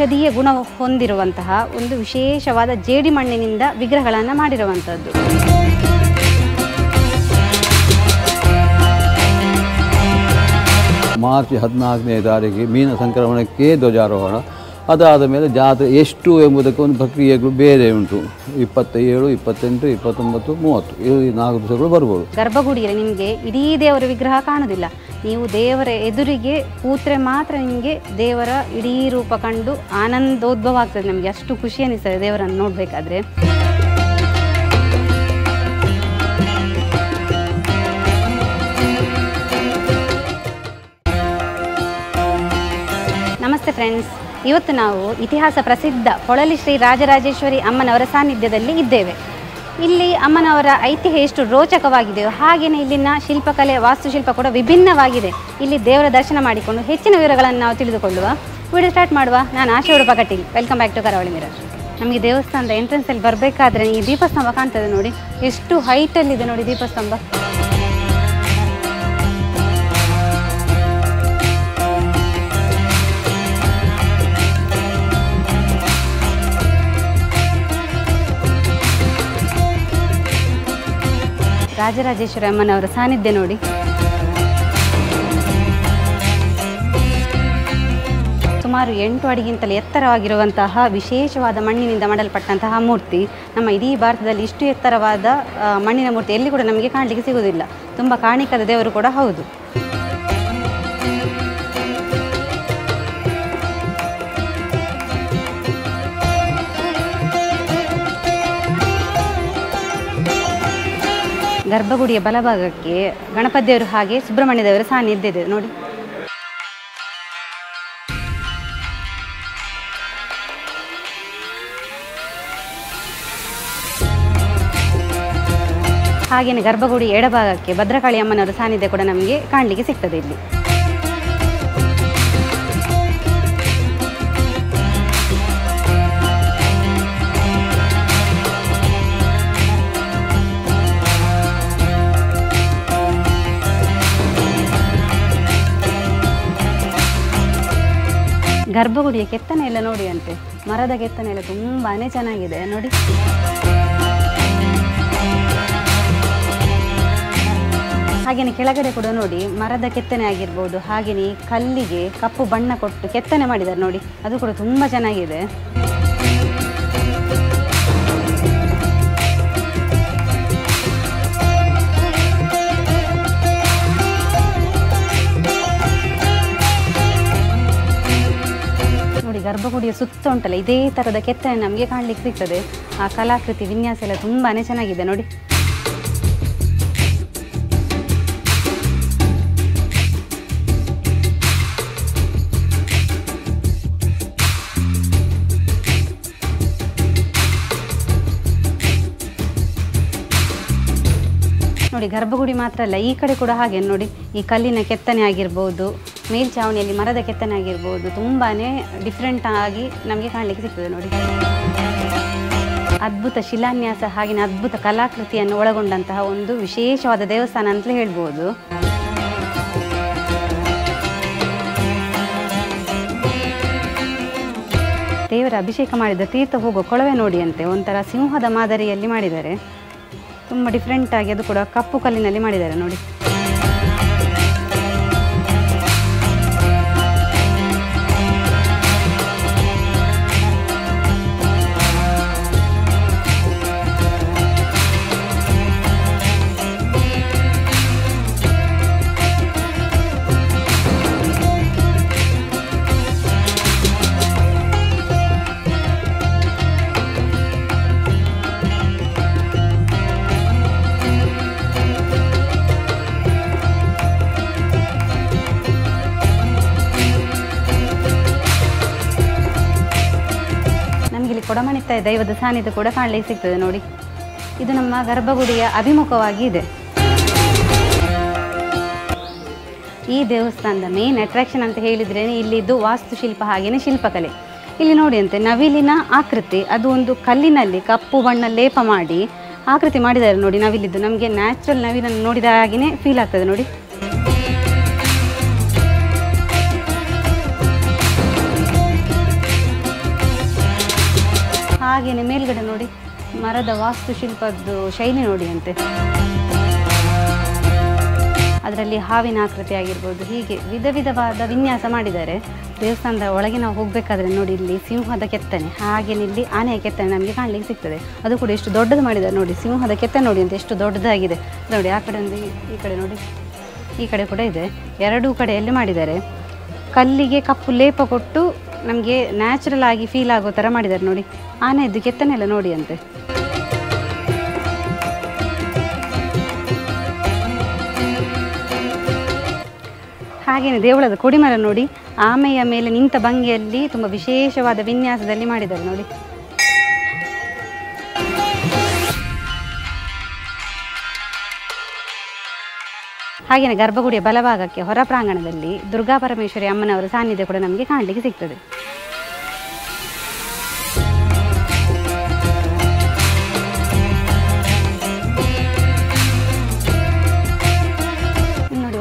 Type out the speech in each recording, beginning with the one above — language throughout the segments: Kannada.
ಔಷಧೀಯ ಗುಣ ಹೊಂದಿರುವಂತಹ ಒಂದು ವಿಶೇಷವಾದ ಜೇಡಿ ಮಣ್ಣಿನಿಂದ ವಿಗ್ರಹಗಳನ್ನು ಮಾಡಿರುವಂಥದ್ದು ಮಾರ್ಚ್ ಹದಿನಾಲ್ಕನೇ ತಾರೀಕಿಗೆ ಮೀನ ಸಂಕ್ರಮಣಕ್ಕೆ ಧ್ವಜಾರೋಹಣ. ಅದಾದ ಮೇಲೆ ಜಾತ್ರೆ ಎಷ್ಟು ಎಂಬುದಕ್ಕೆ ಒಂದು ಪ್ರಕ್ರಿಯೆಗಳು ಬೇರೆ ಉಂಟು. ಇಪ್ಪತ್ತೇಳು, ಇಪ್ಪತ್ತೆಂಟು, ಇಪ್ಪತ್ತೊಂಬತ್ತು, ಮೂವತ್ತು. ಈ ನಾಲ್ಕು ದಿವಸಗಳು ಬರ್ಬೋದು. ಗರ್ಭಗುಡಿಯಲ್ಲಿ ನಿಮಗೆ ಇಡೀ ದೇವರ ವಿಗ್ರಹ ಕಾಣುವುದಿಲ್ಲ ನೀವು ದೇವರ ಎದುರಿಗೆ ಕೂತ್ರೆ ಮಾತ್ರ ನಿಮಗೆ ದೇವರ ಇಡೀ ರೂಪ ಕಂಡು ಆನಂದೋದ್ಭವ ಆಗ್ತದೆ. ನಮಗೆ ಅಷ್ಟು ಖುಷಿ ಅನಿಸ್ತದೆ ದೇವರನ್ನು ನೋಡಬೇಕಾದ್ರೆ. ನಮಸ್ತೆ ಫ್ರೆಂಡ್ಸ್ ಇವತ್ತು ನಾವು ಇತಿಹಾಸ ಪ್ರಸಿದ್ಧ ಹೊಳಲಿ ಶ್ರೀ ರಾಜರಾಜೇಶ್ವರಿ ಅಮ್ಮನವರ ಸಾನ್ನಿಧ್ಯದಲ್ಲಿ ಇದ್ದೇವೆ. ಇಲ್ಲಿ ಅಮ್ಮನವರ ಐತಿಹ್ಯ ಎಷ್ಟು ರೋಚಕವಾಗಿದೆಯೋ ಹಾಗೆಯೇ ಇಲ್ಲಿನ ಶಿಲ್ಪಕಲೆ, ವಾಸ್ತುಶಿಲ್ಪ ಕೂಡ ವಿಭಿನ್ನವಾಗಿದೆ. ಇಲ್ಲಿ ದೇವರ ದರ್ಶನ ಮಾಡಿಕೊಂಡು ಹೆಚ್ಚಿನ ವಿವರಗಳನ್ನು ನಾವು ತಿಳಿದುಕೊಳ್ಳುವ ವಿಡಿಯೋ ಸ್ಟಾರ್ಟ್ ಮಾಡುವ ನಾನು Asha Udupa Kateel. Welcome back to Karavali mirror ನಮಗೆ ದೇವಸ್ಥಾನದ ಎಂಟ್ರೆನ್ಸಲ್ಲಿ ಬರಬೇಕಾದ್ರೆ ಈ ದೀಪಸ್ತಂಭ ಕಾಣ್ತದೆ ನೋಡಿ. ಎಷ್ಟು ಹೈಟಲ್ಲಿದೆ ನೋಡಿ ದೀಪಸ್ತಂಭ. ರಾಜರಾಜೇಶ್ವರಿ ಅಮ್ಮನವರ ಸಾನ್ನಿಧ್ಯ ನೋಡಿ. ಸುಮಾರು ಎಂಟು ಅಡಿಗಿಂತಲೇ ಎತ್ತರವಾಗಿರುವಂತಹ ವಿಶೇಷವಾದ ಮಣ್ಣಿನಿಂದ ಮಾಡಲ್ಪಟ್ಟಂತಹ ಮೂರ್ತಿ. ನಮ್ಮ ಇಡೀ ಭಾರತದಲ್ಲಿ ಇಷ್ಟು ಎತ್ತರವಾದ ಮಣ್ಣಿನ ಮೂರ್ತಿ ಎಲ್ಲಿ ಕೂಡ ನಮಗೆ ಕಾಣಲಿಕ್ಕೆ ಸಿಗುವುದಿಲ್ಲ. ತುಂಬ ಕಾಣಿಕದ ದೇವರು ಕೂಡ ಹೌದು. ಗರ್ಭಗುಡಿಯ ಬಲಭಾಗಕ್ಕೆ ಗಣಪತಿಯವರು ಹಾಗೆ ಸುಬ್ರಹ್ಮಣ್ಯ ದೇವರ ಸಾನ್ನಿಧ್ಯ ಇದೆ. ನೋಡಿ. ಹಾಗೆಯೇ ಗರ್ಭಗುಡಿ ಎಡಭಾಗಕ್ಕೆ ಭದ್ರಕಾಳಿ ಅಮ್ಮನವರ ಸಾನ್ನಿಧ್ಯ ಕೂಡ ನಮಗೆ ಕಾಣಲಿಕ್ಕೆ ಸಿಗ್ತದೆ ಇಲ್ಲಿ. ಗರ್ಭಗುಡಿಯ ಕೆತ್ತನೆ ಎಲ್ಲ ನೋಡಿ ಅಂತೆ. ಮರದ ಕೆತ್ತನೆ ಎಲ್ಲ ತುಂಬಾನೇ ಚೆನ್ನಾಗಿದೆ, ನೋಡಿ. ಹಾಗೆಯೇ ಕೆಳಗಡೆ ಕೂಡ ನೋಡಿ, ಮರದ ಕೆತ್ತನೆ ಆಗಿರ್ಬೋದು ಹಾಗೆಯೇ ಕಲ್ಲಿಗೆ ಕಪ್ಪು ಬಣ್ಣ ಕೊಟ್ಟು ಕೆತ್ತನೆ ಮಾಡಿದ್ದಾರೆ ನೋಡಿ. ಅದು ಕೂಡ ತುಂಬ ಚೆನ್ನಾಗಿದೆ. ಗರ್ಭಗುಡಿಯ ಸುತ್ತ ಉಂಟಲ್ಲ, ಇದೇ ತರದ ಕೆತ್ತನೆ ನಮಗೆ ಕಾಣಲಿಕ್ಕೆ ಸಿಗ್ತದೆ. ಆ ಕಲಾಕೃತಿ, ವಿನ್ಯಾಸ ಎಲ್ಲ ತುಂಬಾನೇ ಚೆನ್ನಾಗಿದೆ ನೋಡಿ. ನೋಡಿ, ಗರ್ಭಗುಡಿ ಮಾತ್ರ ಅಲ್ಲ, ಈ ಕಡೆ ಕೂಡ ಹಾಗೆ ನೋಡಿ. ಈ ಕಲ್ಲಿನ ಕೆತ್ತನೆ ಆಗಿರ್ಬೋದು. ಮೇಲ್ಛಾವಣಿಯಲ್ಲಿ ಮರದ ಕೆತ್ತನೆ ಆಗಿರ್ಬೋದು ತುಂಬಾ ಡಿಫ್ರೆಂಟ್ ಆಗಿ ನಮಗೆ ಕಾಣಲಿಕ್ಕೆ ಸಿಗ್ತದೆ ನೋಡಿ. ಅದ್ಭುತ ಶಿಲಾನ್ಯಾಸ ಹಾಗಿನ ಅದ್ಭುತ ಕಲಾಕೃತಿಯನ್ನು ಒಳಗೊಂಡಂತಹ ಒಂದು ವಿಶೇಷವಾದ ದೇವಸ್ಥಾನ ಅಂತಲೇ ಹೇಳ್ಬೋದು. ದೇವರ ಅಭಿಷೇಕ ಮಾಡಿದ ತೀರ್ಥ ಹೋಗೋ ಕೊಳವೆ ನೋಡಿಯಂತೆ ಒಂಥರ ಸಿಂಹದ ಮಾದರಿಯಲ್ಲಿ ಮಾಡಿದ್ದಾರೆ. ತುಂಬ ಡಿಫ್ರೆಂಟಾಗಿ ಅದು ಕೂಡ ಕಪ್ಪು ಕಲ್ಲಿನಲ್ಲಿ ಮಾಡಿದ್ದಾರೆ ನೋಡಿ. ದೈವದ ಸಾನ್ನಿಧ್ಯ ಕೂಡ ಕಾಣಲಿಕ್ಕೆ ಸಿಗ್ತದೆ ನೋಡಿ. ಇದು ನಮ್ಮ ಗರ್ಭಗುಡಿಯ ಅಭಿಮುಖವಾಗಿ ಇದೆ. ಈ ದೇವಸ್ಥಾನದ ಮೇನ್ ಅಟ್ರಾಕ್ಷನ್ ಅಂತ ಹೇಳಿದ್ರೆ ಇಲ್ಲಿದ್ದು ವಾಸ್ತುಶಿಲ್ಪ ಹಾಗೇನೆ ಶಿಲ್ಪಕಲೆ. ಇಲ್ಲಿ ನೋಡಿ ಅಂತೆ, ನವಿಲಿನ ಆಕೃತಿ, ಅದು ಒಂದು ಕಲ್ಲಿನಲ್ಲಿ ಕಪ್ಪು ಬಣ್ಣ ಲೇಪ ಮಾಡಿ ಆಕೃತಿ ಮಾಡಿದ್ದಾರೆ ನೋಡಿ ನವಿಲಿದ್ದು. ನಮಗೆ ನ್ಯಾಚುರಲ್ ನವಿಲನ್ನು ನೋಡಿದ ಹಾಗೆಯೇ ಫೀಲ್ ಆಗ್ತದೆ ನೋಡಿ. ಹಾಗೆಯೇ ಮೇಲ್ಗಡೆ ನೋಡಿ, ಮರದ ವಾಸ್ತುಶಿಲ್ಪದ್ದು ಶೈಲಿ ನೋಡಿ ಅಂತೆ ಅದರಲ್ಲಿ ಹಾವಿನ ಆಕೃತಿ ಆಗಿರ್ಬೋದು, ಹೀಗೆ ವಿಧ ವಿಧವಾದ ವಿನ್ಯಾಸ ಮಾಡಿದ್ದಾರೆ. ದೇವಸ್ಥಾನದ ಒಳಗೆ ನಾವು ಹೋಗಬೇಕಾದ್ರೆ ನೋಡಿ, ಇಲ್ಲಿ ಸಿಂಹದ ಕೆತ್ತನೆ ಹಾಗೆಯೇ ಇಲ್ಲಿ ಆನೆಯ ಕೆತ್ತನೆ ನಮಗೆ ಕಾಣಲಿಕ್ಕೆ ಸಿಗ್ತದೆ. ಅದು ಕೂಡ ಎಷ್ಟು ದೊಡ್ಡದು ಮಾಡಿದ್ದಾರೆ ನೋಡಿ, ಸಿಂಹದ ಕೆತ್ತನೆ ನೋಡಿ ಅಂತ ಎಷ್ಟು ದೊಡ್ಡದಾಗಿದೆ. ನೋಡಿ, ಆ ಕಡೆ ಒಂದು ಈ- ಈ ಕಡೆ ನೋಡಿ, ಈ ಕಡೆ ಕೂಡ ಇದೆ. ಎರಡೂ ಕಡೆಯಲ್ಲಿ ಮಾಡಿದ್ದಾರೆ. ಕಲ್ಲಿಗೆ ಕಪ್ಪು ಲೇಪ ಕೊಟ್ಟು ನಮಗೆ ನ್ಯಾಚುರಲ್ ಆಗಿ ಫೀಲ್ ಆಗೋ ಥರ ಮಾಡಿದ್ದಾರೆ ನೋಡಿ. ಆನೆಯದ್ದು ಕೆತ್ತನೆ ಎಲ್ಲ ನೋಡಿ ಅಂತೆ. ಹಾಗೆಯೇ ದೇವಳದ ಕೊಡಿಮರ ನೋಡಿ, ಆಮೆಯ ಮೇಲೆ ನಿಂತ ಭಂಗಿಯಲ್ಲಿ ತುಂಬ ವಿಶೇಷವಾದ ವಿನ್ಯಾಸದಲ್ಲಿ ಮಾಡಿದ್ದಾರೆ ನೋಡಿ. ಹಾಗೆಯೇ ಗರ್ಭಗುಡಿಯ ಬಲಭಾಗಕ್ಕೆ ಹೊರ ಪ್ರಾಂಗಣದಲ್ಲಿ ದುರ್ಗಾ ಪರಮೇಶ್ವರಿ ಅಮ್ಮನವರ ಸಾನ್ನಿಧ್ಯ ಕೂಡ ನಮಗೆ ಕಾಣಲಿಕ್ಕೆ ಸಿಗ್ತದೆ.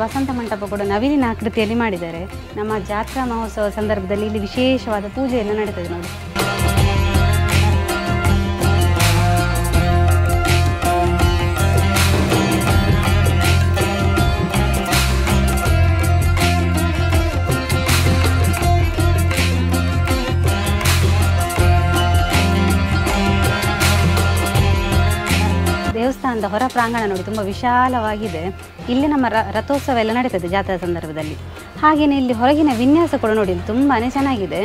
ವಸಂತ ಮಂಟಪ ಕೂಡ ನವೀನ ಆಕೃತಿಯಲ್ಲಿ ಮಾಡಿದ್ದಾರೆ. ನಮ್ಮ ಜಾತ್ರಾ ಮಹೋತ್ಸವ ಸಂದರ್ಭದಲ್ಲಿ ಇಲ್ಲಿ ವಿಶೇಷವಾದ ಪೂಜೆಯನ್ನು ನಡೀತದೆ ನೋಡಿ. ದೇವಸ್ಥಾನದ ಹೊರ ಪ್ರಾಂಗಣ ನೋಡಿ ತುಂಬ ವಿಶಾಲವಾಗಿದೆ. ಇಲ್ಲಿ ನಮ್ಮ ರಥೋತ್ಸವ ಎಲ್ಲ ನಡೀತದೆ ಜಾತ್ರಾ ಸಂದರ್ಭದಲ್ಲಿ. ಹಾಗೆಯೇ ಇಲ್ಲಿ ಹೊರಗಿನ ವಿನ್ಯಾಸ ಕೂಡ ನೋಡಿ ತುಂಬಾ ಚೆನ್ನಾಗಿದೆ.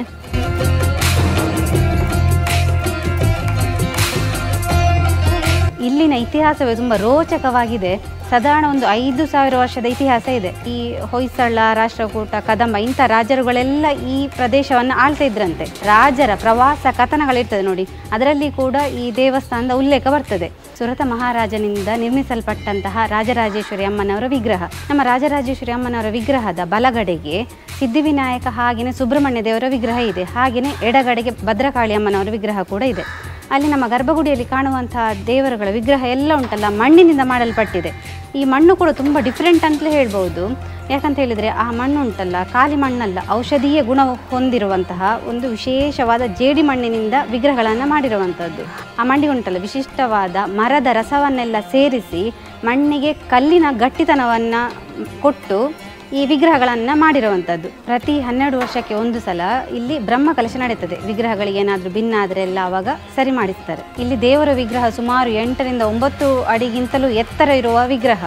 ಇಲ್ಲಿನ ಇತಿಹಾಸವೇ ತುಂಬ ರೋಚಕವಾಗಿದೆ. ಸಾಧಾರಣ ಒಂದು ಐದು ಸಾವಿರ ವರ್ಷದ ಇತಿಹಾಸ ಇದೆ. ಈ ಹೊಯ್ಸಳ, ರಾಷ್ಟ್ರಕೂಟ, ಕದಂಬ ಇಂಥ ರಾಜರುಗಳೆಲ್ಲ ಈ ಪ್ರದೇಶವನ್ನು ಆಳ್ತಾ ಇದ್ರಂತೆ. ರಾಜರ ಪ್ರವಾಸ ಕಥನಗಳಿರ್ತದೆ ನೋಡಿ. ಅದರಲ್ಲಿ ಕೂಡ ಈ ದೇವಸ್ಥಾನದ ಉಲ್ಲೇಖ ಬರ್ತದೆ. ಸುರತ ಮಹಾರಾಜನಿಂದ ನಿರ್ಮಿಸಲ್ಪಟ್ಟಂತಹ ರಾಜರಾಜೇಶ್ವರಿ ಅಮ್ಮನವರ ವಿಗ್ರಹ. ನಮ್ಮ ರಾಜರಾಜೇಶ್ವರಿ ಅಮ್ಮನವರ ವಿಗ್ರಹದ ಬಲಗಡೆಗೆ ಸಿದ್ಧಿವಿನಾಯಕ ಹಾಗೆಯೇ ಸುಬ್ರಹ್ಮಣ್ಯ ದೇವರ ವಿಗ್ರಹ ಇದೆ. ಹಾಗೆಯೇ ಎಡಗಡೆಗೆ ಭದ್ರಕಾಳಿ ಅಮ್ಮನವರ ವಿಗ್ರಹ ಕೂಡ ಇದೆ. ಅಲ್ಲಿ ನಮ್ಮ ಗರ್ಭಗುಡಿಯಲ್ಲಿ ಕಾಣುವಂತಹ ದೇವರುಗಳ ವಿಗ್ರಹ ಎಲ್ಲ ಉಂಟಲ್ಲ, ಮಣ್ಣಿನಿಂದ ಮಾಡಲ್ಪಟ್ಟಿದೆ. ಈ ಮಣ್ಣು ಕೂಡ ತುಂಬ ಡಿಫ್ರೆಂಟ್ ಅಂತಲೇ ಹೇಳ್ಬೋದು ಯಾಕಂತ ಹೇಳಿದರೆ ಆ ಮಣ್ಣು ಉಂಟಲ್ಲ, ಖಾಲಿ ಮಣ್ಣಲ್ಲ, ಔಷಧೀಯ ಗುಣ ಹೊಂದಿರುವಂತಹ ಒಂದು ವಿಶೇಷವಾದ ಜೇಡಿ ಮಣ್ಣಿನಿಂದ ವಿಗ್ರಹಗಳನ್ನು ಮಾಡಿರುವಂಥದ್ದು. ಆ ಮಣ್ಣಿಗೆ ಉಂಟಲ್ಲ, ವಿಶಿಷ್ಟವಾದ ಮರದ ರಸವನ್ನೆಲ್ಲ ಸೇರಿಸಿ ಮಣ್ಣಿಗೆ ಕಲ್ಲಿನ ಗಟ್ಟಿತನವನ್ನು ಕೊಟ್ಟು ಈ ವಿಗ್ರಹಗಳನ್ನು ಮಾಡಿರುವಂಥದ್ದು ಪ್ರತಿ ಹನ್ನೆರಡು ವರ್ಷಕ್ಕೆ ಒಂದು ಸಲ ಇಲ್ಲಿ ಬ್ರಹ್ಮ ಕಲಶ ನಡೀತದೆ. ವಿಗ್ರಹಗಳಿಗೆ ಏನಾದರೂ ಭಿನ್ನ ಆದರೆ ಎಲ್ಲ ಆವಾಗ ಸರಿ ಮಾಡಿಸ್ತಾರೆ. ಇಲ್ಲಿ ದೇವರ ವಿಗ್ರಹ ಸುಮಾರು ಎಂಟರಿಂದ ಒಂಬತ್ತು ಅಡಿಗಿಂತಲೂ ಎತ್ತರ ಇರುವ ವಿಗ್ರಹ.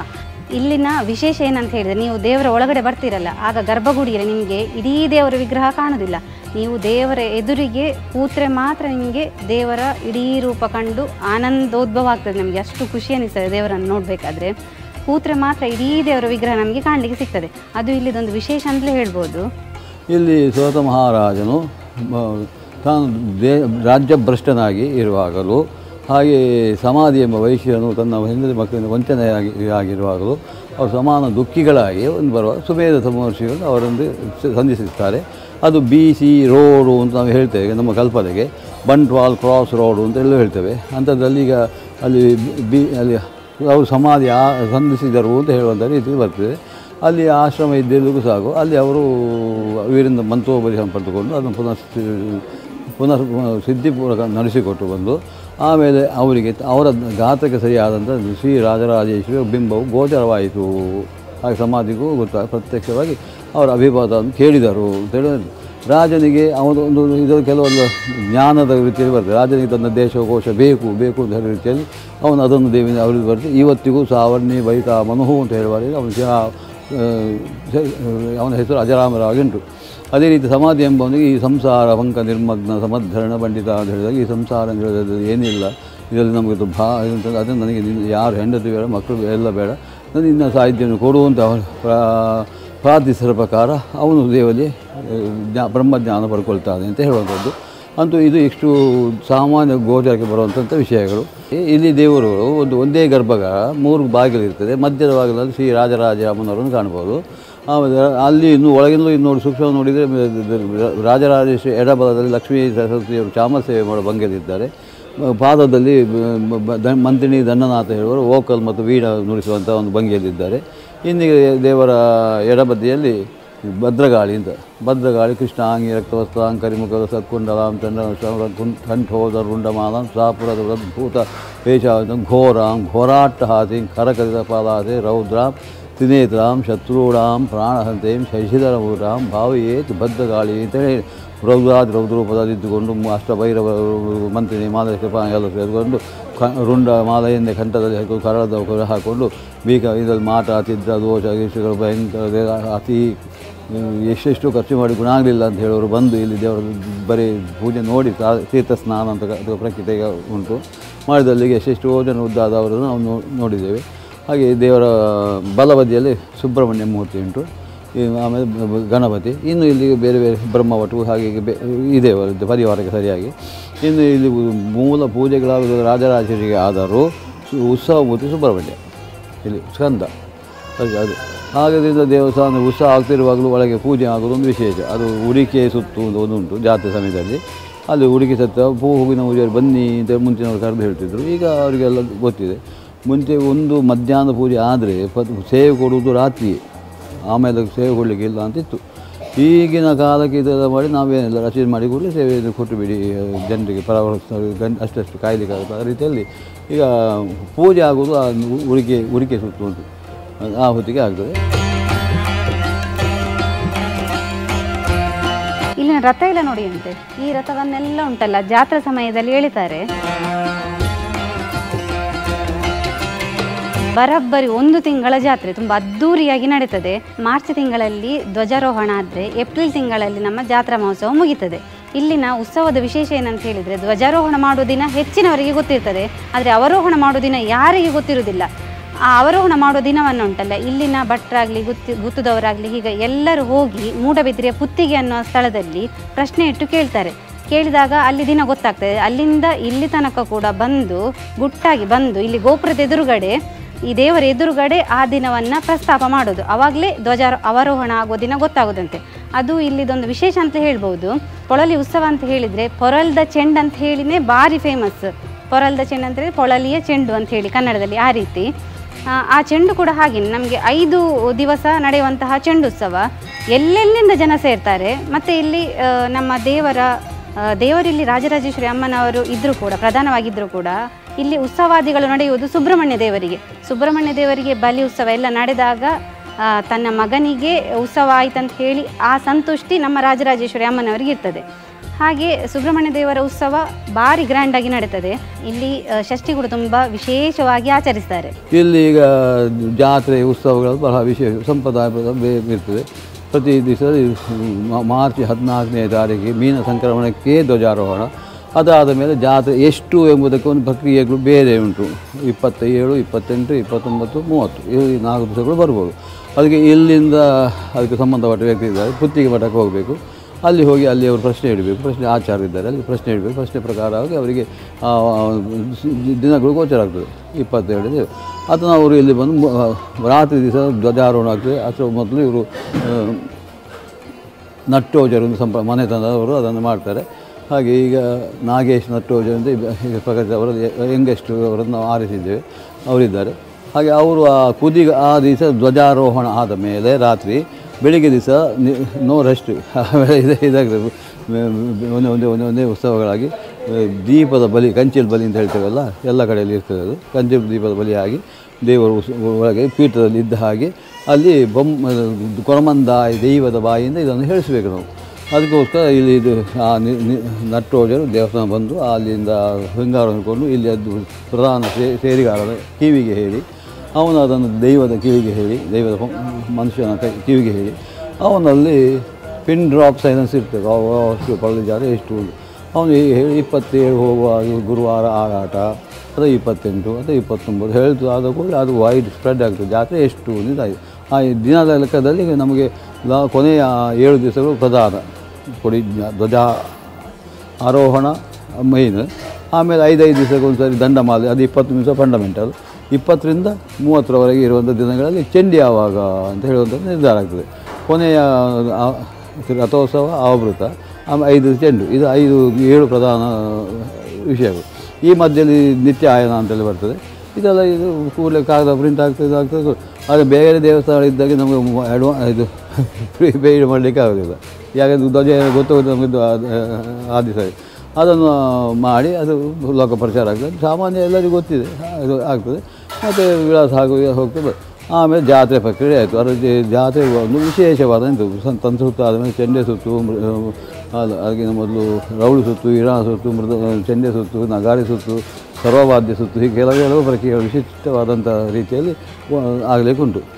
ಇಲ್ಲಿನ ವಿಶೇಷ ಏನಂತ ಹೇಳಿದರೆ, ನೀವು ದೇವರ ಒಳಗಡೆ ಬರ್ತೀರಲ್ಲ, ಆಗ ಗರ್ಭಗುಡಿಯಲ್ಲಿ ನಿಮಗೆ ಇಡೀ ದೇವರ ವಿಗ್ರಹ ಕಾಣೋದಿಲ್ಲ. ನೀವು ದೇವರ ಎದುರಿಗೆ ಕೂತ್ರೆ ಮಾತ್ರ ನಿಮಗೆ ದೇವರ ಇಡೀ ರೂಪ ಕಂಡು ಆನಂದೋದ್ಭವ ಆಗ್ತದೆ. ನಮಗೆ ಅಷ್ಟು ಖುಷಿ ಅನಿಸ್ತದೆ ದೇವರನ್ನು ನೋಡಬೇಕಾದ್ರೆ. ಕೂತ್ರೆ ಮಾತ್ರ ಇಡೀ ದೇವರ ವಿಗ್ರಹ ನಮಗೆ ಕಾಣಲಿಕ್ಕೆ ಸಿಗ್ತದೆ. ಅದು ಇಲ್ಲಿದೊಂದು ವಿಶೇಷ ಅಂತಲೇ ಹೇಳ್ಬೋದು. ಇಲ್ಲಿ ಸುರತ ಮಹಾರಾಜನು ತಾನು ದೇ, ರಾಜ್ಯಭ್ರಷ್ಟನಾಗಿ ಇರುವಾಗಲೂ, ಹಾಗೆ ಸಮಾಧಿ ಎಂಬ ವೈಶ್ಯನು ತನ್ನ ಹೆಂಡತಿ ಮಕ್ಕಳಿಂದ ವಂಚನೆಯಾಗಿ, ಆಗಿರುವಾಗಲೂ, ಅವರು ಸಮಾನ ದುಃಖಿಗಳಾಗಿ ಒಂದು ಬರುವ ಸುಮೇಧ ಸಮರ್ಷಿಗಳು ಅವರೊಂದು ಸಂಧಿಸುತ್ತಾರೆ. ಅದು ಬಿ, ಸಿ ರೋಡು ಅಂತ ನಾವು ಹೇಳ್ತೇವೆ ನಮ್ಮ ಕಲ್ಪನೆಗೆ. ಬಂಟ್ವಾಲ್, ಕ್ರಾಸ್ ರೋಡು ಅಂತ ಎಲ್ಲ ಹೇಳ್ತೇವೆ. ಅಂಥದ್ರಲ್ಲಿ ಈಗ ಅಲ್ಲಿ ಬಿ, ಅಲ್ಲಿ ಅವರು ಸಮಾಧಿ ಆ ಸಂಧಿಸಿದರು ಅಂತ ಹೇಳುವಂಥ ರೀತಿ ಬರ್ತದೆ. ಅಲ್ಲಿ ಆಶ್ರಮ ಇದ್ದಿದ್ದಕ್ಕೂ ಸಾಕು. ಅಲ್ಲಿ ಅವರು ಇವರಿಂದ ಮಂತ್ರೋಪರಿ ಪಡೆದುಕೊಂಡು ಅದನ್ನು ಪುನಃ ಪುನಃ ಸಿದ್ಧಿಪೂರ್ವಕ ನಡೆಸಿಕೊಟ್ಟು ಬಂದು, ಆಮೇಲೆ ಅವರಿಗೆ ಅವರ ಗಾತ್ರಕ್ಕೆ ಸರಿಯಾದಂಥ ಶ್ರೀ ರಾಜರಾಜೇಶ್ವರಿ ಬಿಂಬವು ಗೋಚರವಾಯಿತು. ಹಾಗೆ ಸಮಾಧಿಗೂ ಗೊತ್ತಾ ಪ್ರತ್ಯಕ್ಷವಾಗಿ ಅವರ ಅಭಿವಾದವನ್ನು ಕೇಳಿದರು ಅಂತೇಳಿ ರಾಜನಿಗೆ ಅವನೊಂದು ಇದರ ಕೆಲವೊಂದು ಜ್ಞಾನದ ರೀತಿಯಲ್ಲಿ ಬರ್ತದೆ. ರಾಜನಿಗೆ ತನ್ನ ದೇಶಕೋಶ ಬೇಕು ಬೇಕು ಅಂತ ಹೇಳೋ ರೀತಿಯಲ್ಲಿ ಅವನು ಅದನ್ನು ದೇವಿನ ಅವರಿಗೆ ಬರ್ತದೆ. ಇವತ್ತಿಗೂ ಸಾವರ್ಣಿ ಬೈತ ಮನುಹು ಅಂತ ಹೇಳುವಾಗ ಅವನು ಅವನ ಹೆಸರು ಅಜರಾಮರಾಗಿ ಉಂಟು. ಅದೇ ರೀತಿ ಸಮಾಧಿ ಎಂಬವನಿಗೆ ಈ ಸಂಸಾರ ಪಂಕ ನಿರ್ಮಗ್ನ ಸಮಧರಣ ಪಂಡಿತ ಅಂತ ಹೇಳಿದಾಗ ಈ ಸಂಸಾರ ಅಂತ ಹೇಳಿದ್ರೆ ಏನಿಲ್ಲ. ಇದರಲ್ಲಿ ನಮಗೆ ಭಾ ಇದಂತ ಅದನ್ನು ನನಗೆ ಯಾರು ಹೆಂಡತಿ ಬೇಡ, ಮಕ್ಕಳು ಎಲ್ಲ ಬೇಡ. ನಾನು ಇನ್ನ ಸಾಹಿತ್ಯವನ್ನು ಕೊಡುವಂಥ ಪ್ರಾರ್ಥಿಸಿದ ಪ್ರಕಾರ ಅವನು ದೇವಲ್ಲಿ ಜ್ಞಾ, ಬ್ರಹ್ಮಜ್ಞಾನ ಪಡ್ಕೊಳ್ತಾನೆ ಅಂತ ಹೇಳುವಂಥದ್ದು. ಅಂತೂ ಇದು ಇಷ್ಟು ಸಾಮಾನ್ಯ ಗೋಚರಕ್ಕೆ ಬರುವಂಥ ವಿಷಯಗಳು. ಇಲ್ಲಿ ದೇವರು ಒಂದು ಒಂದೇ ಗರ್ಭಗ ಮೂರು ಬಾಗಿಲಿರ್ತದೆ. ಮಧ್ಯದ ಬಾಗಿಲಲ್ಲಿ ಶ್ರೀ ರಾಜರಾಜ ಅಮ್ಮನವರನ್ನು ಕಾಣ್ಬೋದು ಅಲ್ಲಿ ಇನ್ನು ಒಳಗಿಂದಲೂ ಇನ್ನು ನೋಡಿ ಸೂಕ್ಷ್ಮ ನೋಡಿದರೆ ರಾಜರಾಜೇಶ್ವರಿ ಎಡಬಲದಲ್ಲಿ ಲಕ್ಷ್ಮೀ ಸರಸ್ವತಿಯವರು ಚಾಮ ಸೇವೆ ಮಾಡೋ ಭಂಗಿಯಲ್ಲಿದ್ದಾರೆ ಪಾದದಲ್ಲಿ ಮಂತ್ರಿಣಿ ದಂಡನಾಥ ಹೇಳುವರು ಓಕಲ್ ಮತ್ತು ವೀಣ ನುಡಿಸುವಂಥ ಒಂದು ಭಂಗಿಯಲ್ಲಿದ್ದಾರೆ ಇನ್ನೀಗ ದೇವರ ಎಡಬದಿಯಲ್ಲಿ ಭದ್ರಗಾಳಿ ಅಂತ. ಭದ್ರಗಾಳಿ, ಕೃಷ್ಣಾಂಗಿ ರಕ್ತವಸ್ತಾಂ ಕರಿಮುಖದ ಸತ್ಕುಂಡಲಾಂ ಚಂದ್ರ ಕಂಠೋದ ರುಂಡಮಾಲಾಂ, ಸಾಪುರದ ಭೂತ ಪೇಶಾವತಂ, ಘೋರಾಂ, ಘೋರಾಟ್ಟಹಾಸಿಂ ಕರಕರಿದ ಪಾಲಾದೆ ರೌದ್ರಾಂ, ತ್ರಿನೇತ್ರಾಂ, ಶತ್ರುಡಾಂ, ಪ್ರಾಣಹಂತೆಂ ಊಟಾಂ ಭಾವಯೇತ್, ಭದ್ರಗಾಳಿ ಅಂತೇಳಿ ರೌದ್ರಾದಿ ರೌದ್ರೂಪದಲ್ಲಿ ಇದ್ದುಕೊಂಡು ಅಷ್ಟಭೈರವ ಮಂತ್ರಿನಿ ಮಾದರಿ ಕೃಪಾ ಎಲ್ಲ ಸೇರಿಕೊಂಡು ಕ ರುಂಡ ಮಾಲೆಯಿಂದ ಕಂಠದಲ್ಲಿ ಹಾಕಿ ಕರಳದ ಹಾಕ್ಕೊಂಡು ಬೀಗ ಇದರಲ್ಲಿ ಮಾಟ, ತಿದ್ದ, ದೋಷ ಗೀಷಗಳು ಭಯಂಕರ ಅತಿ ಎಷ್ಟೆಷ್ಟು ಖರ್ಚು ಮಾಡಿ ಗುಣ ಆಗಲಿಲ್ಲ ಅಂತ ಹೇಳೋರು ಬಂದು ಇಲ್ಲಿ ದೇವರ ಬರೀ ಪೂಜೆ ನೋಡಿ ತೀರ್ಥ ಸ್ನಾನ ಅಂತ ಪ್ರಕೃತಿ ಉಂಟು. ಮಾಡಿದಲ್ಲಿಗೆ ಎಷ್ಟೆಷ್ಟೋ ಜನ ಉದ್ದಾದವರನ್ನು ನಾವು ನೋಡಿದ್ದೇವೆ. ಹಾಗೆ ದೇವರ ಬಲಬದಿಯಲ್ಲಿ ಸುಬ್ರಹ್ಮಣ್ಯ ಮೂರ್ತಿ ಉಂಟು. ಆಮೇಲೆ ಗಣಪತಿ. ಇನ್ನು ಇಲ್ಲಿ ಬೇರೆ ಬೇರೆ ಬ್ರಹ್ಮವಟು ಹಾಗೆ ಬೆ ಇದೆ ಪರಿವಾರಕ್ಕೆ ಸರಿಯಾಗಿ. ಇನ್ನು ಇಲ್ಲಿ ಮೂಲ ಪೂಜೆಗಳಾಗುವುದು ರಾಜರಾಜರಿಗೆ ಆದರೂ ಉತ್ಸವ ಮೂರ್ತಿ ಸುಬ್ರಹ್ಮಣ್ಯ, ಇಲ್ಲಿ ಸ್ಕಂದ. ಅದು ಹಾಗಾದ್ರಿಂದ ದೇವಸ್ಥಾನ ಉತ್ಸವ ಆಗ್ತಿರುವಾಗಲೂ ಒಳಗೆ ಪೂಜೆ ಆಗೋದು ಒಂದು ವಿಶೇಷ. ಅದು ಉಡಿಕೆ ಸುತ್ತು ಒಂದು ಉಂಟು ಜಾತ್ರೆ ಸಮಯದಲ್ಲಿ. ಅಲ್ಲಿ ಉಡುಗೆ ಸತ್ತ ಹೂ ಹೂವಿನ ಪೂಜೆಯವರು ಬನ್ನಿ ಅಂತ ಮುಂಚಿನವರು ಕರೆದು ಹೇಳ್ತಿದ್ರು. ಈಗ ಅವರಿಗೆಲ್ಲ ಗೊತ್ತಿದೆ. ಮುಂಚೆ ಒಂದು ಮಧ್ಯಾಹ್ನ ಪೂಜೆ ಆದರೆ ಸೇವೆ ಕೊಡುವುದು ರಾತ್ರಿಯೇ. ಆಮೇಲೆ ಸೇವೆ ಕೊಡಲಿಕ್ಕೆ ಇಲ್ಲ ಅಂತಿತ್ತು. ಈಗಿನ ಕಾಲಕ್ಕೆ ಇದೆಲ್ಲ ಮಾಡಿ ನಾವೇನೆಲ್ಲ ರಸೀದಿ ಮಾಡಿ ಕೂಡಲೇ ಸೇವೆ ಇದು ಕೊಟ್ಟು ಬಿಡಿ ಜನರಿಗೆ ಅಷ್ಟಷ್ಟು ಕಾಯ್ಲಿಕ್ಕೆ ಆಗುತ್ತೆ ಆ ರೀತಿಯಲ್ಲಿ ಈಗ ಪೂಜೆ ಆಗೋದು ಆ ಉರಿಕೆ ಉಡಿಕೆ ಸುತ್ತು ಉಂಟು. ಆ ಹೊತ್ತಿಗೆ ಆಗ್ತದೆ. ಇಲ್ಲಿನ ರಥ ಇಲ್ಲ ನೋಡಿ ಅಂತೆ. ಈ ರಥವನ್ನೆಲ್ಲ ಉಂಟಲ್ಲ, ಜಾತ್ರಾ ಸಮಯದಲ್ಲಿ ಎಳಿತಾರೆ. ಬರಬ್ಬರಿ ಒಂದು ತಿಂಗಳ ಜಾತ್ರೆ ತುಂಬ ಅದ್ದೂರಿಯಾಗಿ ನಡೀತದೆ. ಮಾರ್ಚ್ ತಿಂಗಳಲ್ಲಿ ಧ್ವಜಾರೋಹಣ ಆದರೆ ಏಪ್ರಿಲ್ ತಿಂಗಳಲ್ಲಿ ನಮ್ಮ ಜಾತ್ರಾ ಮಹೋತ್ಸವ ಮುಗೀತದೆ. ಇಲ್ಲಿನ ಉತ್ಸವದ ವಿಶೇಷ ಏನಂತ ಹೇಳಿದರೆ ಧ್ವಜಾರೋಹಣ ಮಾಡುವ ದಿನ ಹೆಚ್ಚಿನವರಿಗೆ ಗೊತ್ತಿರ್ತದೆ. ಆದರೆ ಅವರೋಹಣ ಮಾಡುವ ದಿನ ಯಾರಿಗೆ ಗೊತ್ತಿರುವುದಿಲ್ಲ. ಆ ಅವರೋಹಣ ಮಾಡೋ ದಿನವನ್ನು ಉಂಟಲ್ಲ, ಇಲ್ಲಿನ ಭಟ್ರಾಗಲಿ, ಗುತ್ತಿ, ಗುತ್ತದವರಾಗಲಿ, ಹೀಗೆ ಎಲ್ಲರೂ ಹೋಗಿ ಮೂಡಬಿದ್ರೆಯ ಪುತ್ತಿಗೆ ಅನ್ನೋ ಸ್ಥಳದಲ್ಲಿ ಪ್ರಶ್ನೆ ಇಟ್ಟು ಕೇಳ್ತಾರೆ. ಕೇಳಿದಾಗ ಅಲ್ಲಿ ದಿನ ಗೊತ್ತಾಗ್ತದೆ. ಅಲ್ಲಿಂದ ಇಲ್ಲಿ ತನಕ ಕೂಡ ಬಂದು, ಗುಟ್ಟಾಗಿ ಬಂದು, ಇಲ್ಲಿ ಗೋಪುರದ ಎದುರುಗಡೆ ಈ ದೇವರ ಎದುರುಗಡೆ ಆ ದಿನವನ್ನು ಪ್ರಸ್ತಾಪ ಮಾಡೋದು. ಆವಾಗಲೇ ಧ್ವಜ ಅವರೋಹಣ ಆಗೋ ದಿನ ಗೊತ್ತಾಗೋದಂತೆ. ಅದು ಇಲ್ಲಿದೊಂದು ವಿಶೇಷ ಅಂತ ಹೇಳ್ಬೋದು ಪೊಳಲಿ ಉತ್ಸವ ಅಂತ ಹೇಳಿದರೆ ಪೊರಲ್ದ ಚೆಂಡು ಅಂತ ಹೇಳಿನೇ ಭಾರಿ ಫೇಮಸ್ ಪೊರಲ್ದ ಚೆಂಡು ಅಂತ ಹೇಳಿ ಪೊಳಲಿಯ ಚೆಂಡು ಅಂತ ಹೇಳಿ ಕನ್ನಡದಲ್ಲಿ ಆ ರೀತಿ. ಆ, ಚೆಂಡು ಕೂಡ ಹಾಗೆ ನಮಗೆ ಐದು ದಿವಸ ನಡೆಯುವಂತಹ ಚೆಂಡುತ್ಸವ ಎಲ್ಲೆಲ್ಲಿಂದ ಜನ ಸೇರ್ತಾರೆ? ಮತ್ತು ಇಲ್ಲಿ ನಮ್ಮ ದೇವರ ದೇವರಿಲ್ಲಿ ರಾಜರಾಜೇಶ್ವರಿ ಅಮ್ಮನವರು ಇದ್ದರೂ ಕೂಡ ಪ್ರಧಾನವಾಗಿದ್ದರೂ ಕೂಡ ಇಲ್ಲಿ ಉತ್ಸವಾದಿಗಳು ನಡೆಯುವುದು ಸುಬ್ರಹ್ಮಣ್ಯ ದೇವರಿಗೆ. ಸುಬ್ರಹ್ಮಣ್ಯ ದೇವರಿಗೆ ಬಲಿ ಉತ್ಸವ ಎಲ್ಲ ನಡೆದಾಗ ತನ್ನ ಮಗನಿಗೆ ಉತ್ಸವ ಆಯ್ತಂತ ಹೇಳಿ ಆ ಸಂತುಷ್ಟಿ ನಮ್ಮ ರಾಜರಾಜೇಶ್ವರಿ ಅಮ್ಮನವರಿಗೆ ಇರ್ತದೆ. ಹಾಗೆ ಸುಬ್ರಹ್ಮಣ್ಯ ದೇವರ ಉತ್ಸವ ಭಾರಿ ಗ್ರ್ಯಾಂಡಾಗಿ ನಡೀತದೆ. ಇಲ್ಲಿ ಷಷ್ಠಿ ಕೂಡ ತುಂಬ ವಿಶೇಷವಾಗಿ ಆಚರಿಸ್ತಾರೆ. ಇಲ್ಲಿ ಈಗ ಜಾತ್ರೆ, ಉತ್ಸವಗಳು ಬಹಳ ವಿಶೇಷ, ಸಂಪ್ರದಾಯ ಇರ್ತದೆ. ಪ್ರತಿ ದಿವಸ ಮಾರ್ಚ್ ಹದಿನಾಲ್ಕನೇ ತಾರೀಕಿಗೆ ಮೀನ ಸಂಕ್ರಮಣಕ್ಕೆ ಧ್ವಜಾರೋಹಣ. ಅದಾದ ಮೇಲೆ ಜಾತ್ರೆ ಎಷ್ಟು ಎಂಬುದಕ್ಕೆ ಒಂದು ಪ್ರಕ್ರಿಯೆಗಳು ಬೇರೆ ಉಂಟು. ಇಪ್ಪತ್ತೇಳು, ಇಪ್ಪತ್ತೆಂಟು, ಇಪ್ಪತ್ತೊಂಬತ್ತು, ಮೂವತ್ತು. ಈ ನಾಲ್ಕು ದಿವಸಗಳು ಬರ್ಬೋದು. ಅದಕ್ಕೆ ಇಲ್ಲಿಂದ ಅದಕ್ಕೆ ಸಂಬಂಧಪಟ್ಟ ವ್ಯಕ್ತಿ ಇದ್ದಾರೆ. ಪುತ್ತಿಗೆ ಮಠಕ್ಕೆ ಹೋಗಬೇಕು. ಅಲ್ಲಿ ಹೋಗಿ ಅಲ್ಲಿ ಅವರು ಪ್ರಶ್ನೆ ಇಡಬೇಕು. ಪ್ರಶ್ನೆ ಆಚಾರ ಇದ್ದಾರೆ. ಅಲ್ಲಿ ಪ್ರಶ್ನೆ ಇಡಬೇಕು. ಪ್ರಶ್ನೆ ಪ್ರಕಾರವಾಗಿ ಅವರಿಗೆ ದಿನಗಳು ಗೋಚರ ಆಗ್ತದೆ. ಇಪ್ಪತ್ತೇಳು ದಿನ. ಅದನ್ನು ಅವರು ಇಲ್ಲಿ ಬಂದು ರಾತ್ರಿ ದಿವಸ ಧ್ವಜಾರೋಹಣ ಆಗ್ತದೆ. ಅಥವಾ ಮೊದಲು ಇವರು ನಟ್ಟೋಜರು ಮನೆ ತಂದವರು ಅದನ್ನು ಮಾಡ್ತಾರೆ. ಹಾಗೆ ಈಗ ನಾಗೇಶ್ ನಟ್ಟೋಜ್ ಅಂತ ಈಗ ಪ್ರಕಾಶ್ ಅವರ ಯಂಗೆಸ್ಟ್ ಅವರನ್ನು ನಾವು ಆರಿಸಿದ್ದೇವೆ. ಅವರಿದ್ದಾರೆ. ಹಾಗೆ ಅವರು ಆ ಕುದಿಗೆ ಆ ದಿವಸ ಧ್ವಜಾರೋಹಣ ಆದ ಮೇಲೆ ರಾತ್ರಿ ಬೆಳಿಗ್ಗೆ ದಿವಸ ನೋ ರೆಸ್ಟ್ ಇದೆ ಇದಾಗ್ತದೆ ಒಂದೇ ಒಂದೇ ಒಂದೇ ಒಂದೇ ಉತ್ಸವಗಳಾಗಿ ದೀಪದ ಬಲಿ, ಕಂಚಿಲ್ ಬಲಿ ಅಂತ ಹೇಳ್ತೇವಲ್ಲ, ಎಲ್ಲ ಕಡೆಯಲ್ಲಿ ಇರ್ತದೆ ಅದು. ಕಂಚಿಲ್ ದೀಪದ ಬಲಿಯಾಗಿ ದೇವರು ಒಳಗೆ ಪೀಠದಲ್ಲಿ ಇದ್ದ ಹಾಗೆ ಅಲ್ಲಿ ಬೊಮ್ಮ ಕೊರಮಂದಾಯಿ ದೈವದ ಬಾಯಿಯಿಂದ ಇದನ್ನು ಹೇಳಿಸ್ಬೇಕು ನಾವು. ಅದಕ್ಕೋಸ್ಕರ ಇಲ್ಲಿ ಇದು, ಆ ನಿ- ನಿ- ನಟ್ಟೋಜರು ದೇವಸ್ಥಾನ ಬಂದು ಅಲ್ಲಿಂದ ಶೃಂಗಾರ ಹೊಂದ್ಕೊಂಡು ಇಲ್ಲಿ ಅದು ಪ್ರಧಾನ ಸೇರಿಗಾರರ ಕಿವಿಗೆ ಹೇಳಿ, ಅವನು ಅದನ್ನು ದೈವದ ಕಿವಿಗೆ ಹೇಳಿ, ದೈವದ ಮನುಷ್ಯನ ಕಿವಿಗೆ ಹೇಳಿ, ಅವನಲ್ಲಿ ಪಿನ್ ಡ್ರಾಪ್ ಸೈಲೆನ್ಸ್ ಇರ್ತದೆ. ಅಷ್ಟು ಪಳ್ಳಿಜಾರ ಎಷ್ಟು ಅವನು ಹೇಳಿ, ಇಪ್ಪತ್ತೇಳು ಹೋಗುವ ಗುರುವಾರ ಆರಾಟ ಅಥವಾ ಇಪ್ಪತ್ತೆಂಟು ಅಥವಾ ಇಪ್ಪತ್ತೊಂಬತ್ತು ಹೇಳ್ತು. ಆದ ಕೂಡ ಅದು ವೈಡ್ ಸ್ಪ್ರೆಡ್ ಆಗ್ತದೆ. ಜಾತ್ರೆ ಎಷ್ಟು ಇದಾಗಿದೆ. ಆ ದಿನದ ಲೆಕ್ಕದಲ್ಲಿ ನಮಗೆ ಕೊನೆಯ ಏಳು ದಿವಸಗಳು ಪ್ರಧಾನ. ಕೊಡಿ, ಧ್ವಜ ಆರೋಹಣ ಮೈನ್ ಆಮೇಲೆ ಐದೈದು ದಿವಸಕ್ಕೊಂದು ಸರಿ ದಂಡಮಾಲೆ ಅದು ಇಪ್ಪತ್ತು ನಿಮಿಷ ಫಂಡಮೆಂಟಲ್ ಇಪ್ಪತ್ತರಿಂದ ಮೂವತ್ತರವರೆಗೆ ಇರುವಂಥ ದಿನಗಳಲ್ಲಿ ಚೆಂಡಿ ಯಾವಾಗ ಅಂತ ಹೇಳುವಂಥದ್ದು ನಿರ್ಧಾರ ಆಗ್ತದೆ. ಕೊನೆಯ ರಥೋತ್ಸವ ಆವೃತ, ಆಮೇಲೆ ಐದು ಚೆಂಡು, ಇದು ಐದು, ಏಳು ಪ್ರಧಾನ ವಿಷಯಗಳು. ಈ ಮಧ್ಯದಲ್ಲಿ ನಿತ್ಯ ಆಯನ ಅಂತೇಳಿ ಬರ್ತದೆ. ಇದೆಲ್ಲ ಇದು ಕೂಡಲೇ ಕಾಗದ ಪ್ರಿಂಟ್ ಆಗ್ತದೆ ಆಗ್ತದೆ. ಆದರೆ ಬೇರೆ ದೇವಸ್ಥಾನಗಳಿದ್ದಾಗ ನಮಗೆ ಅಡ್ವಾ ಇದು ಪ್ರಿಪೇಡ್ ಮಾಡಲಿಕ್ಕೆ ಆಗೋದಿಲ್ಲ. ಯಾಕಂದ್ರೆ ಧ್ವಜ ಗೊತ್ತು ನಮಗೆ ಆ ದಿವಸ. ಅದನ್ನು ಮಾಡಿ ಅದು ಲೋಕ ಪ್ರಚಾರ ಆಗ್ತದೆ. ಸಾಮಾನ್ಯ ಎಲ್ಲರಿಗೂ ಗೊತ್ತಿದೆ. ಅದು ಆಗ್ತದೆ. ಮತ್ತು ವಿಳಾಸ ಹಾಗೂ ಹೋಗ್ತದೆ. ಆಮೇಲೆ ಜಾತ್ರೆ ಪ್ರಕ್ರಿಯೆ ಆಯಿತು. ಅದರ ಜಾತ್ರೆ ಒಂದು ವಿಶೇಷವಾದ ತಂತ್ರ ಸುತ್ತು ಆದಮೇಲೆ ಚೆಂಡೆ ಸುತ್ತು ಅದಕ್ಕಿಂತ ಮೊದಲು ರೌಳು ಸುತ್ತು ಇರಾಣ ಸುತ್ತು, ಮೃದ ಚೆಂಡೆ ಸುತ್ತು ನಗಾರಿ ಸುತ್ತು, ಸರ್ವವಾದ್ಯ ಸುತ್ತು, ಹೀಗೆ ಕೆಲವು ಕೆಲವು ಪ್ರಕ್ರಿಯೆ ವಿಶಿಷ್ಟವಾದಂಥ ರೀತಿಯಲ್ಲಿ ಆಗಲಿಕ್ಕೆ ಉಂಟು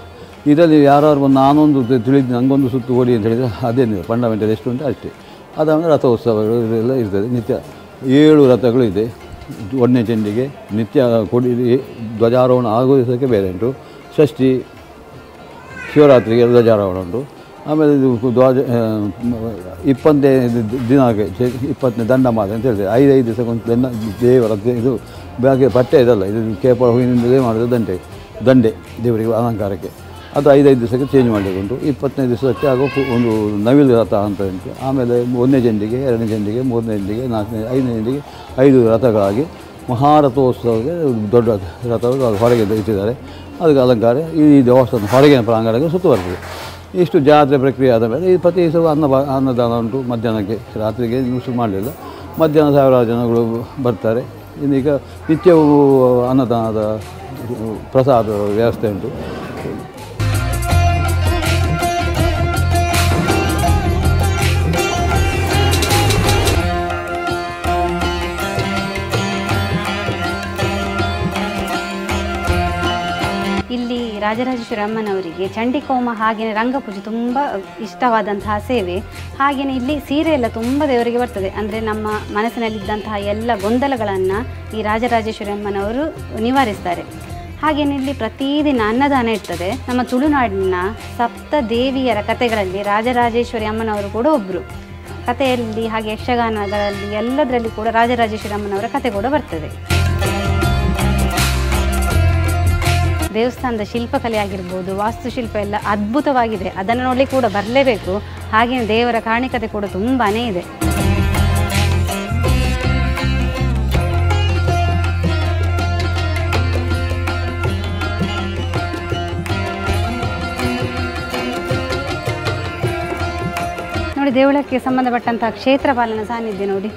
ಇದರಲ್ಲಿ ಯಾರು ಒಂದು ನಾನೊಂದು ತಿಳಿದು ನನಗೊಂದು ಸುತ್ತು ಓಡಿ ಅಂತ ಹೇಳಿದರೆ ಅದೇ ಫಂಡಮೆಂಟಲ್ ಎಷ್ಟು ಉಂಟು ಅಷ್ಟೇ. ಅದಾದಮೇಲೆ ರಥೋತ್ಸವಗಳು ಇದೆಲ್ಲ ಇರ್ತದೆ. ನಿತ್ಯ ಏಳು ರಥಗಳು ಇದೆ. ಒಂದನೇ ಚೆಂಡಿಗೆ ನಿತ್ಯ ಕೊಡಿ ಧ್ವಜಾರೋಹಣ ಆಗೋ ದಿವಸಕ್ಕೆ ಬೇರೆ ಉಂಟು. ಷಷ್ಠಿ, ಶಿವರಾತ್ರಿಗೆ ಧ್ವಜಾರೋಹಣ ಉಂಟು. ಆಮೇಲೆ ಇದು ಧ್ವಜ ಇಪ್ಪತ್ತನೇ ದಿನಕ್ಕೆ ಇಪ್ಪತ್ತನೇ ದಂಡ ದಂಡಮಾದ ಅಂತ ಹೇಳ್ತೇವೆ. ಐದು ಐದು ದಿವಸಕ್ಕೊಂದು ದಂಡ ದೇವರ ಇದು ಬ್ಯಾಗೆ ಬಟ್ಟೆ ಇದಲ್ಲ, ಇದು ಕೇಪಳ ಹೂವಿನಿಂದಲೇ ಮಾಡೋದು ದಂಡೆ ದಂಡೆ ದೇವರಿಗೆ ಅಲಂಕಾರಕ್ಕೆ. ಅದು ಐದೈದು ದಿವಸಕ್ಕೆ ಚೇಂಜ್ ಮಾಡಲಿಕ್ಕೆ ಉಂಟು ಇಪ್ಪತ್ತನೇ ದಿವಸಕ್ಕೆ ಆಗೋ ಒಂದು ನವಿಲು ರಥ ಅಂತ ಉಂಟು. ಆಮೇಲೆ ಒಂದನೇ ಜಂಡಿಗೆ ಎರಡನೇ ಜಂಡಿಗೆ ಮೂರನೇ ಜಂಡಿಗೆ ನಾಲ್ಕನೇ, ಐದನೇ ಜಂಡಿಗೆ ಐದು ರಥಗಳಾಗಿ ಮಹಾರಥೋತ್ಸವಕ್ಕೆ ದೊಡ್ಡ ರಥಗಳು ಹೊರಗೆ ಇಟ್ಟಿದ್ದಾರೆ. ಅದಕ್ಕೆ ಅಲಂಕಾರ, ಈ ದೇವಸ್ಥಾನ ಹೊರಗಿನ ಪ್ರಾಂಗಣಕ್ಕೆ ಸುತ್ತುವರೆದಿದೆ ಇಷ್ಟು ಜಾತ್ರೆ ಪ್ರಕ್ರಿಯೆ ಆದ ಮೇಲೆ ಈ ಪ್ರತಿ ದಿವಸ ಅನ್ನ ಅನ್ನದಾನ ಉಂಟು. ಮಧ್ಯಾಹ್ನಕ್ಕೆ, ರಾತ್ರಿಗೆ ಯೂಸ್ ಮಾಡಲಿಲ್ಲ. ಮಧ್ಯಾಹ್ನ ಸಾವಿರಾರು ಜನಗಳು ಬರ್ತಾರೆ. ಇನ್ನೀಗ ನಿತ್ಯವೂ ಅನ್ನದಾನದ ಪ್ರಸಾದ ವ್ಯವಸ್ಥೆ ಉಂಟು. ರಾಜರಾಜೇಶ್ವರಿ ಅಮ್ಮನವರಿಗೆ ಚಂಡಿಕೋಮ ಹಾಗೆಯೇ ರಂಗಪೂಜೆ ತುಂಬ ಇಷ್ಟವಾದಂತಹ ಸೇವೆ. ಹಾಗೆಯೇ ಇಲ್ಲಿ ಸೀರೆ ಎಲ್ಲ ತುಂಬ ದೇವರಿಗೆ ಬರ್ತದೆ. ಅಂದರೆ ನಮ್ಮ ಮನಸ್ಸಿನಲ್ಲಿದ್ದಂತಹ ಎಲ್ಲ ಗೊಂದಲಗಳನ್ನು ಈ ರಾಜರಾಜೇಶ್ವರಿ ಅಮ್ಮನವರು ನಿವಾರಿಸ್ತಾರೆ. ಹಾಗೆಯೇ ಇಲ್ಲಿ ಪ್ರತಿದಿನ ಅನ್ನದಾನ ಇರ್ತದೆ. ನಮ್ಮ ತುಳುನಾಡಿನ ಸಪ್ತ ದೇವಿಯರ ಕಥೆಗಳಲ್ಲಿ ರಾಜರಾಜೇಶ್ವರಿ ಅಮ್ಮನವರು ಕೂಡ ಒಬ್ಬರು ಕಥೆಯಲ್ಲಿ ಹಾಗೆ ಯಕ್ಷಗಾನಗಳಲ್ಲಿ ಎಲ್ಲದರಲ್ಲಿ ಕೂಡ ರಾಜರಾಜೇಶ್ವರಿ ಅಮ್ಮನವರ ಕಥೆ ಕೂಡ ಬರ್ತದೆ. ದೇವಸ್ಥಾನದ ಶಿಲ್ಪಕಲೆ ಆಗಿರ್ಬೋದು, ವಾಸ್ತುಶಿಲ್ಪ ಎಲ್ಲ ಅದ್ಭುತವಾಗಿದೆ. ಅದನ್ನು ನೋಡ್ಲಿಕ್ಕೆ ಕೂಡ ಬರಲೇಬೇಕು. ಹಾಗೆಯೇ ದೇವರ ಕಾಣಿಕತೆ ಕೂಡ ತುಂಬಾನೇ ಇದೆ. ನೋಡಿ, ದೇವಳಕ್ಕೆ ಸಂಬಂಧಪಟ್ಟಂತಹ ಕ್ಷೇತ್ರಪಾಲನ ಸಾನ್ನಿಧ್ಯ ನೋಡಿ.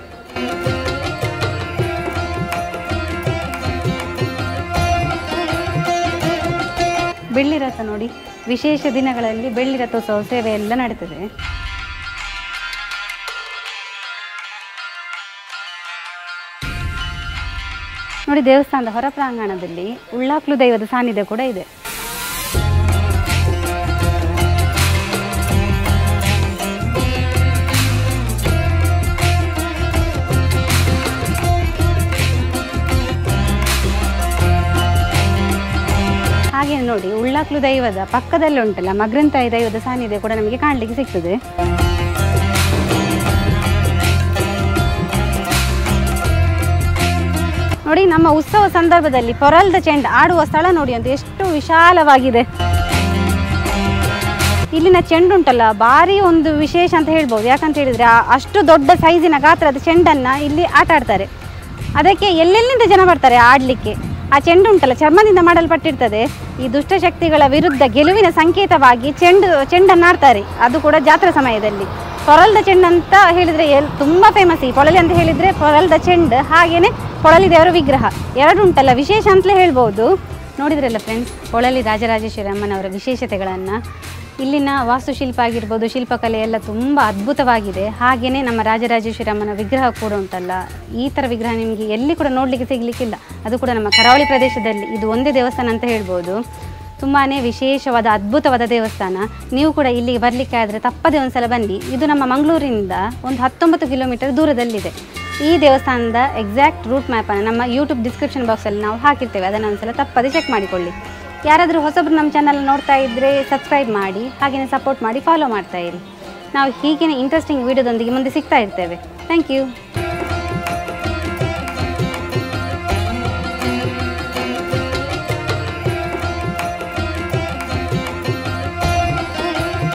ಬೆಳ್ಳಿ ರಥ ನೋಡಿ, ವಿಶೇಷ ದಿನಗಳಲ್ಲಿ ಬೆಳ್ಳಿ ರಥೋತ್ಸವ ಸೇವೆ ಎಲ್ಲ ನಡೀತದೆ. ನೋಡಿ ದೇವಸ್ಥಾನದ ಹೊರ ಪ್ರಾಂಗಣದಲ್ಲಿ ಉಳ್ಳಾಕ್ಲು ದೈವದ ಸಾನ್ನಿಧ್ಯ ಕೂಡ ಇದೆ. ನೋಡಿ ಉಳ್ಳಾಕ್ಲು ದೈವದ ಪಕ್ಕದಲ್ಲಿ ಉಂಟಲ್ಲ ಮಗ್ರಂತಾಯಿ ದೈವದ ಸಾನ್ನಿಧ್ಯ ಕೂಡ ನಮಗೆ ಕಾಣಲಿಕ್ಕೆ ಸಿಗ್ತದೆ. ನೋಡಿ, ನಮ್ಮ ಉತ್ಸವ ಸಂದರ್ಭದಲ್ಲಿ ಪೊರಲ್ದ ಚೆಂಡ್ ಆಡುವ ಸ್ಥಳ ನೋಡಿ ಅಂತ ಎಷ್ಟು ವಿಶಾಲವಾಗಿದೆ. ಇಲ್ಲಿನ ಚೆಂಡು ಉಂಟಲ್ಲ, ಭಾರಿ ಒಂದು ವಿಶೇಷ ಅಂತ ಹೇಳ್ಬೋದು. ಯಾಕಂತ ಹೇಳಿದ್ರೆ ಅಷ್ಟು ದೊಡ್ಡ ಸೈಜಿನ ಗಾತ್ರದ ಚೆಂಡನ್ನ ಇಲ್ಲಿ ಆಟ ಆಡ್ತಾರೆ ಅದಕ್ಕೆ ಎಲ್ಲೆಲ್ಲಿಂದ ಜನ ಬರ್ತಾರೆ ಆಡಲಿಕ್ಕೆ? ಆ ಚೆಂಡು ಉಂಟಲ್ಲ, ಚರ್ಮದಿಂದ ಮಾಡಲ್ಪಟ್ಟಿರ್ತದೆ. ಈ ದುಷ್ಟಶಕ್ತಿಗಳ ವಿರುದ್ಧ ಗೆಲುವಿನ ಸಂಕೇತವಾಗಿ ಚೆಂಡು, ಚೆಂಡನ್ನು ಆಡ್ತಾರೆ. ಅದು ಕೂಡ ಜಾತ್ರಾ ಸಮಯದಲ್ಲಿ. ಪೊರಲ್ದ ಚೆಂಡು ಅಂತ ಹೇಳಿದರೆ ಎಲ್, ತುಂಬ ಫೇಮಸ್ ಈ ಪೊಳಲಿ ಅಂತ ಹೇಳಿದರೆ ಪೊರಲ್ದ ಚೆಂಡು ಹಾಗೆಯೇ ಪೊಳಲಿ ದೇವರ ವಿಗ್ರಹ. ಎರಡು ಉಂಟಲ್ಲ, ವಿಶೇಷ ಅಂತಲೇ ಹೇಳ್ಬೋದು. ನೋಡಿದ್ರಲ್ಲ ಫ್ರೆಂಡ್ಸ್ ಹೊಳಲಿ ರಾಜರಾಜೇಶ್ವರಿ ಅಮ್ಮನವರ ವಿಶೇಷತೆಗಳನ್ನು. ಇಲ್ಲಿನ ವಾಸ್ತುಶಿಲ್ಪ ಆಗಿರ್ಬೋದು, ಶಿಲ್ಪಕಲೆ ಎಲ್ಲ ತುಂಬ ಅದ್ಭುತವಾಗಿದೆ. ಹಾಗೆಯೇ ನಮ್ಮ ರಾಜರಾಜೇಶ್ವರಿ ಅಮ್ಮನ ವಿಗ್ರಹ ಕೂಡ ಉಂಟಲ್ಲ. ಈ ಥರ ವಿಗ್ರಹ ನಿಮಗೆ ಎಲ್ಲಿ ಕೂಡ ನೋಡಲಿಕ್ಕೆ ಸಿಗಲಿಕ್ಕಿಲ್ಲ. ಅದು ಕೂಡ ನಮ್ಮ ಕರಾವಳಿ ಪ್ರದೇಶದಲ್ಲಿ. ಇದು ಒಂದೇ ದೇವಸ್ಥಾನ ಅಂತ ಹೇಳ್ಬೋದು. ತುಂಬಾ ವಿಶೇಷವಾದ, ಅದ್ಭುತವಾದ ದೇವಸ್ಥಾನ. ನೀವು ಕೂಡ ಇಲ್ಲಿಗೆ ಬರಲಿಕ್ಕೆ ಆದರೆ ತಪ್ಪದೇ ಒಂದ್ಸಲ ಬನ್ನಿ. ಇದು ನಮ್ಮ ಮಂಗಳೂರಿನಿಂದ ಒಂದು ಹತ್ತೊಂಬತ್ತು ಕಿಲೋಮೀಟರ್ ದೂರದಲ್ಲಿದೆ. ಈ ದೇವಸ್ಥಾನದ ಎಕ್ಸಾಕ್ಟ್ ರೂಟ್ ಮ್ಯಾಪನ್ನು ನಮ್ಮ ಯೂಟ್ಯೂಬ್ ಡಿಸ್ಕ್ರಿಪ್ಷನ್ ಬಾಕ್ಸಲ್ಲಿ ನಾವು ಹಾಕಿರ್ತೇವೆ. ಅದನ್ನು ಒಂದ್ಸಲ ತಪ್ಪದೆ ಚೆಕ್ ಮಾಡಿಕೊಳ್ಳಿ. ಯಾರಾದರೂ ಹೊಸಬ್ರು ನಮ್ಮ ಚಾನಲ್ ನೋಡ್ತಾ ಇದ್ದರೆ ಸಬ್ಸ್ಕ್ರೈಬ್ ಮಾಡಿ ಹಾಗೆಯೇ ಸಪೋರ್ಟ್ ಮಾಡಿ ಫಾಲೋ ಮಾಡ್ತಾ ಇರಿ. ನಾವು ಹೀಗೇ ಇಂಟ್ರೆಸ್ಟಿಂಗ್ ವೀಡಿಯೋದೊಂದಿಗೆ ಮುಂದೆ ಸಿಗ್ತಾ ಇರ್ತೇವೆ. Thank you